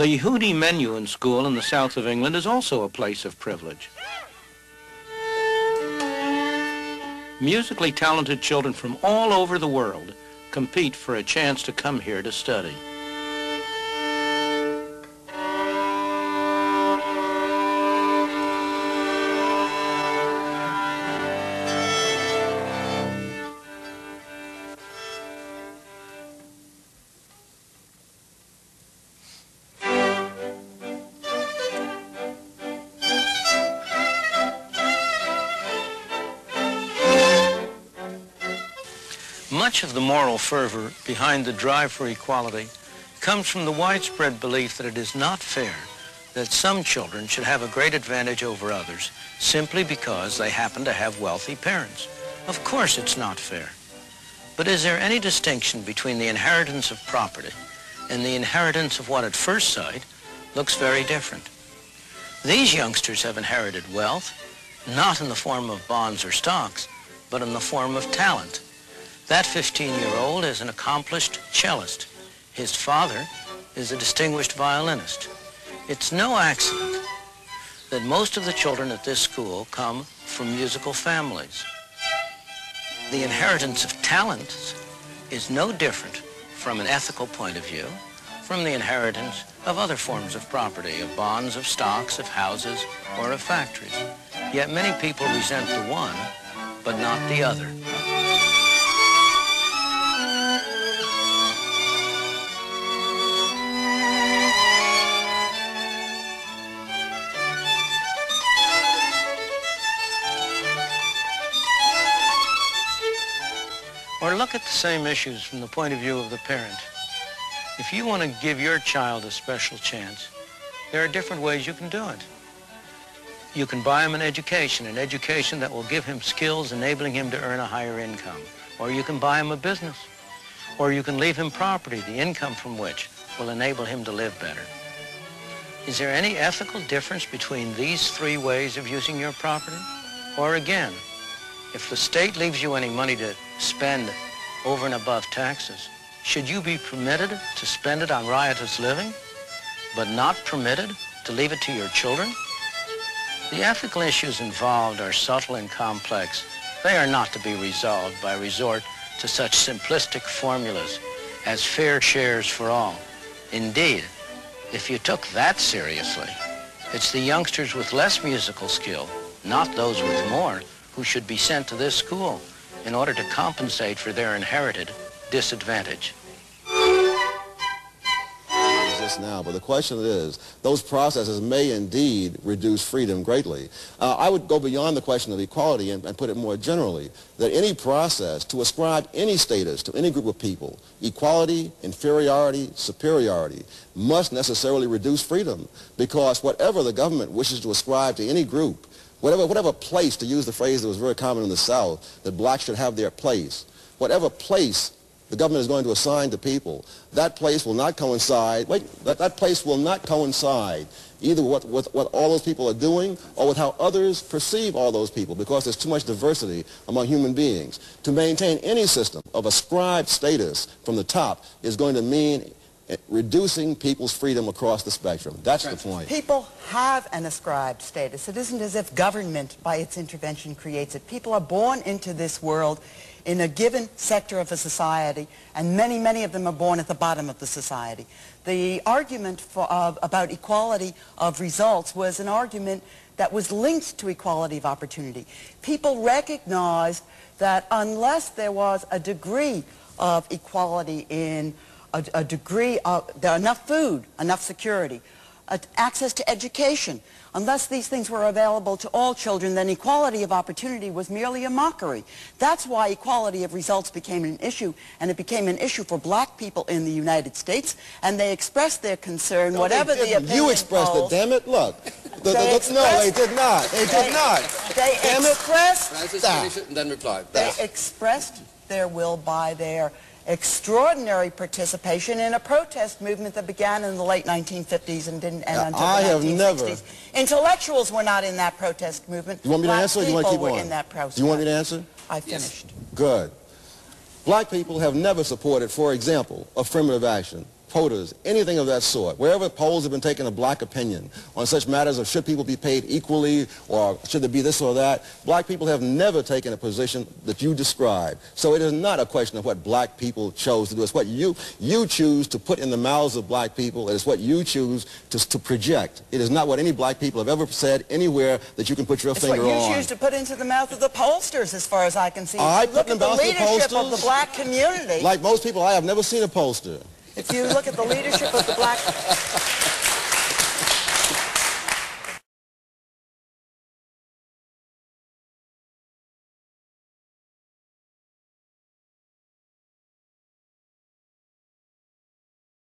The Yehudi Menuhin School in the south of England is also a place of privilege. Musically talented children from all over the world compete for a chance to come here to study. Much of the moral fervor behind the drive for equality comes from the widespread belief that it is not fair that some children should have a great advantage over others simply because they happen to have wealthy parents. Of course it's not fair. But is there any distinction between the inheritance of property and the inheritance of what at first sight looks very different? These youngsters have inherited wealth, not in the form of bonds or stocks, but in the form of talent. That 15-year-old is an accomplished cellist. His father is a distinguished violinist. It's no accident that most of the children at this school come from musical families. The inheritance of talents is no different from an ethical point of view from the inheritance of other forms of property, of bonds, of stocks, of houses, or of factories. Yet many people resent the one, but not the other. Look at the same issues from the point of view of the parent. If you want to give your child a special chance, there are different ways you can do it. You can buy him an education, an education that will give him skills enabling him to earn a higher income. Or you can buy him a business. Or you can leave him property, the income from which will enable him to live better. Is there any ethical difference between these three ways of using your property? Or again, if the state leaves you any money to spend over and above taxes, should you be permitted to spend it on riotous living, but not permitted to leave it to your children? The ethical issues involved are subtle and complex. They are not to be resolved by resort to such simplistic formulas as fair shares for all. Indeed, if you took that seriously, it's the youngsters with less musical skill, not those with more, who should be sent to this school in order to compensate for their inherited disadvantage. Just now, but the question is, those processes may indeed reduce freedom greatly. Uh, I would go beyond the question of equality and, and put it more generally, that any process to ascribe any status to any group of people, equality, inferiority, superiority, must necessarily reduce freedom because whatever the government wishes to ascribe to any group, whatever, whatever place, to use the phrase that was very common in the South, that blacks should have their place, whatever place the government is going to assign to people, that place will not coincide, wait, that, that place will not coincide either with, with what all those people are doing or with how others perceive all those people because there's too much diversity among human beings. To maintain any system of ascribed status from the top is going to mean reducing people's freedom across the spectrum. That's right. the point. People have an ascribed status. It isn't as if government, by its intervention, creates it. People are born into this world in a given sector of a society, and many, many of them are born at the bottom of the society. The argument for, uh, about equality of results was an argument that was linked to equality of opportunity. People recognized that unless there was a degree of equality in a, a degree of, there enough food, enough security, uh, access to education, Unless these things were available to all children, then equality of opportunity was merely a mockery. That's why equality of results became an issue, and it became an issue for black people in the United States, and they expressed their concern, no, whatever the opinion You expressed polls, it, damn it, look. The, they the, no, they did not. They, they did not. They damn expressed... Frances, finish it and then reply. They expressed their will by their extraordinary participation in a protest movement that began in the late 1950s and didn't end until I the have 1960s. never. Intellectuals were not in that protest movement. You want me to answer? Or you want to keep on? in that protest. You want me to answer? I finished. Yes. Good. Black people have never supported, for example, affirmative action quotas, anything of that sort, wherever polls have been taken of black opinion on such matters of should people be paid equally or should there be this or that, black people have never taken a position that you describe. So it is not a question of what black people chose to do. It's what you, you choose to put in the mouths of black people. It is what you choose to, to project. It is not what any black people have ever said anywhere that you can put your It's what you on. choose to put into the mouth of the pollsters, as far as I can see. I put look in the at the mouth of the leadership of the black community. Like most people, I have never seen a pollster. If you look at the leadership of the black